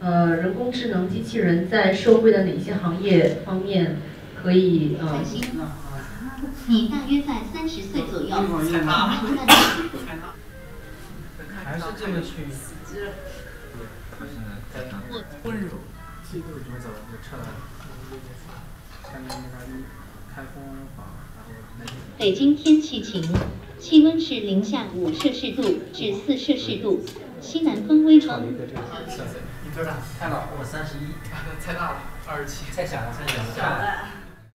呃，人工智能机器人在社会的哪些行业方面可以呃？你大约在三十岁左右。还是这个去。温柔。北京天气晴，气温是零下五摄氏度至四摄氏度，西南风微风。你多大？太老，我三十一。太大了，二十七。太小了，太小了。